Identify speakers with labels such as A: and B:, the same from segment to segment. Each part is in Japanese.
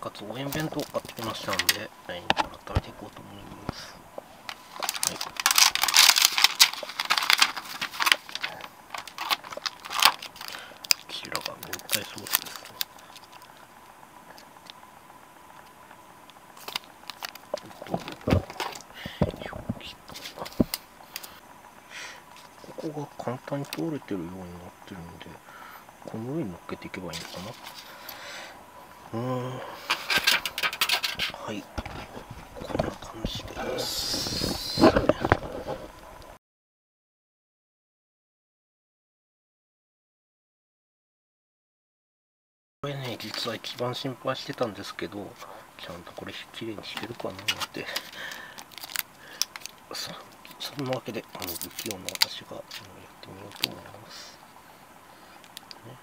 A: 活応援弁当買ってきましたので、はい、食べていこうと思います。はい。こちらが明太ソースですね。ここが簡単に通れてるようになってるんで、この上に乗っけていけばいいのかな。うんはい。こんな感じです。これね実は一番心配してたんですけどちゃんとこれきれいにしてるかなって。そそんなわけであの不器用な私がやってみようと思います。ね。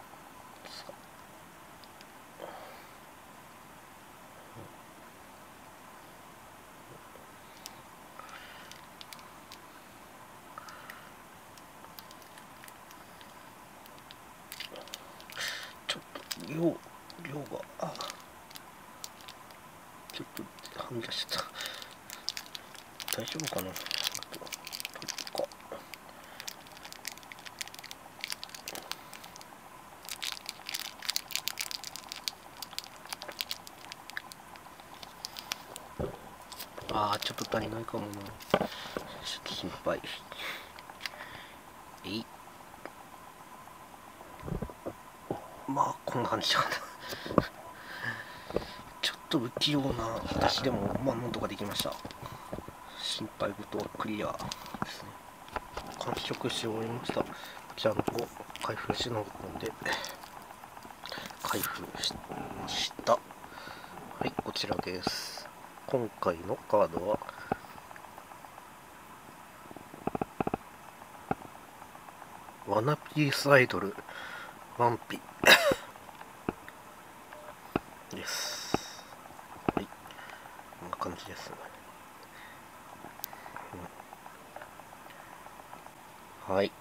A: 量量が。あ。ちょっとはみ出しちゃった。大丈夫かな。ああちょっと足りないかもな。ちょっと心配。えい。まあこんな感じかな。ちょっと不器用な私でもまあなんとかできました。心配事はクリアですね。完食しておりました。ちゃんと開封しなかったんで。開封しました。はいこちらです。今回のカードはワナピースアイドル。ワンピ。ですはい。こんな感じですね、うん、はい。